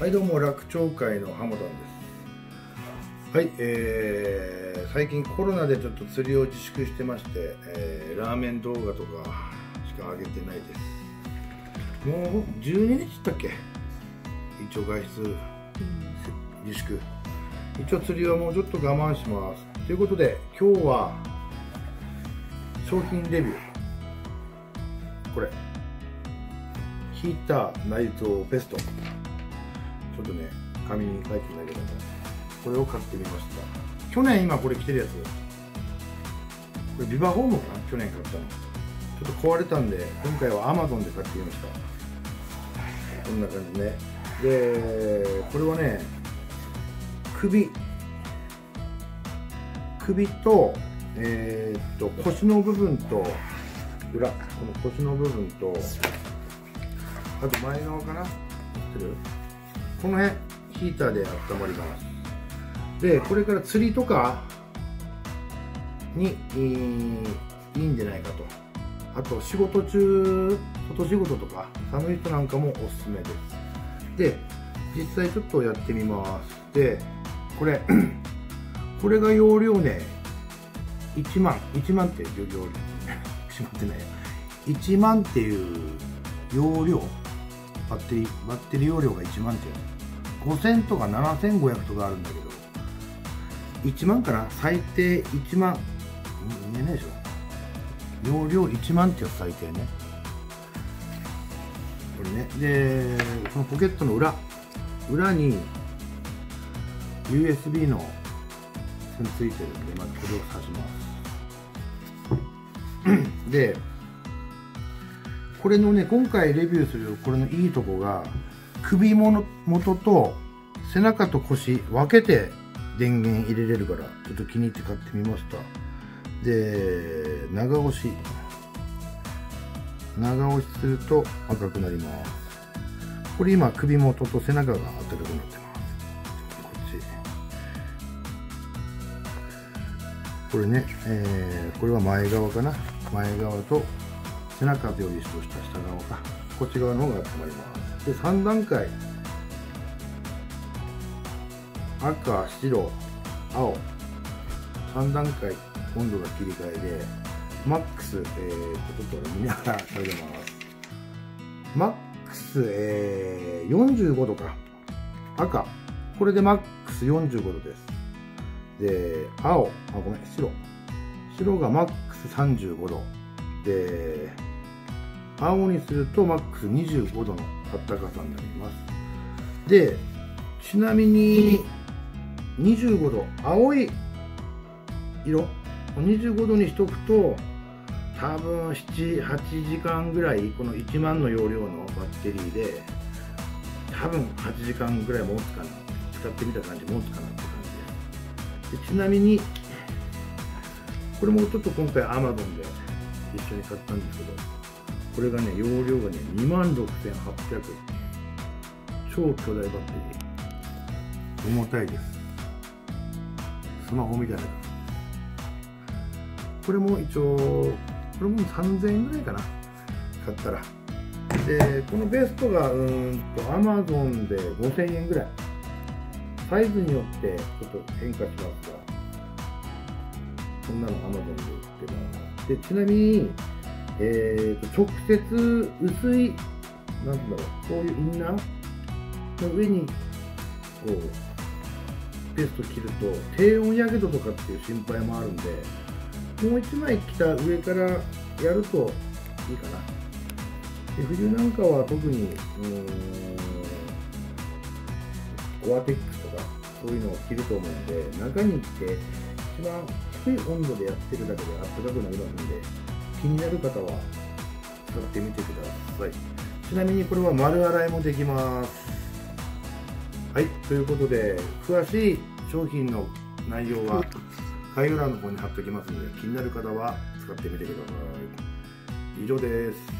はいどうも楽長会のハモタンです。はいえー、最近コロナでちょっと釣りを自粛してまして、えー、ラーメン動画とかしか上げてないです。もう12日だっけ？一応外出自粛。一応釣りはもうちょっと我慢します。ということで今日は商品レビュー。これ。ヒーター内蔵ベスト。ちょっとね紙に書いてないけどもこれを買ってみました。去年今これ着てるやつ？これビバホームかな？去年買ったの。ちょっと壊れたんで今回はアマゾンで買ってみました。こんな感じね。でこれはね首。首とえー、っと腰の部分と裏。この腰の部分とあと前側かな？ってる？この辺ヒーターで温まります。でこれから釣りとかに、えー、いいんじゃないかと。あと仕事中外仕事とか寒い人なんかもおすすめです。で実際ちょっとやってみます。でこれ これが容量ね1万1万っていう容量。しまってない1万っていう容量バッテリーバッテリー容量が1万って5000とか7500とかあるんだけど1万かな最低1万見えないでしょ。容量1万ってやつ最低ね。これね。でこのポケットの裏。裏に USB の線ついてるんでまずこれを挿します。でこれのね今回レビューするこれのいいとこが首元と背中と腰分けて電源入れれるからちょっと気に入って買ってみました。で長押し。長押しすると赤くなります。これ今首元と背中が温かくなってます。こっち。これね、えー、これは前側かな。前側と背中よりとした下側か。こっち側の方が温まります。で3段階。赤白青。3段階温度が切り替えでマックス、えー、ちょっと見ながら食べます。マックス、えー、45度か。赤。これでマックス45度です。で青。あごめん。白。白がマックス35度。で青にするとマックス25度のあったかさになります。でちなみに25度青い色25度にしとくと多分78時間ぐらいこの1万の容量のバッテリーで多分8時間ぐらい持つかな使ってみた感じ持つかなって感じででちなみにこれもちょっと今回 Amazon で一緒に買ったんですけどこれがね容量がね2万6800超巨大バッテリー。重たいです。スマホみたいなこれも一応これも3000円ぐらいかな。買ったら。でこのベストがうんと Amazon で5000円ぐらい。サイズによってちょっと変化しますが。こんなの Amazon で売ってます。でちなみに、えー、と直接薄いなんだろうこういうインナーの上にこうペースト切ると低温やけどとかっていう心配もあるんでもう1枚着た上からやるといいかな。で冬なんかは特にゴアテックスとかそういうのを着ると思うんで中に行って一番低い温度でやってるだけであったかくなりますんで気になる方は使ってみてください。ちなみにこれは丸洗いもできます。はい。ということで詳しい商品の内容は概要欄の方に貼っておきますので気になる方は使ってみてください。以上です。